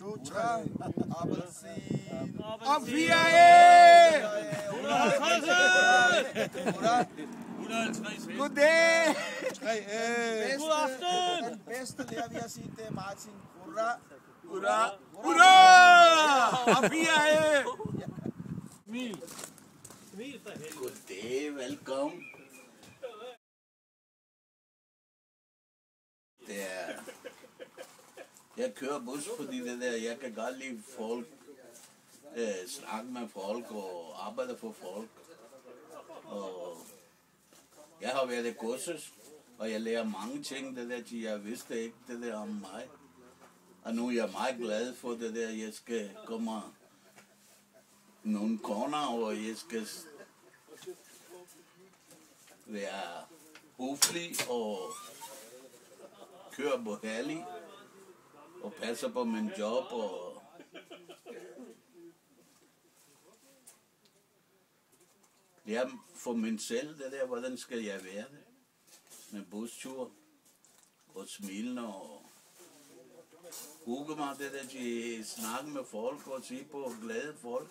Chucha, Abansin, Aviae! Murat! Good day! Good afternoon! Beste leerweersiete Martin, hoera! Hoera! Hoera! Aviae! Meal. Good day, welcome. Jeg kører bus, fordi det der, jeg kan godt lide folk, øh, snakke med folk og arbejde for folk. Og jeg har været i kursus, og jeg lærer mange ting, det der, til jeg vidste ikke det der om mig. Og nu er jeg meget glad for det der, jeg skal komme nogle corner, og jeg skal være høflig og køre på herlig og passer på min job og det er for min selv, det der, hvordan skal jeg være det? Med bustur og smilende og google mig det der, de snakker med folk og se på glade folk.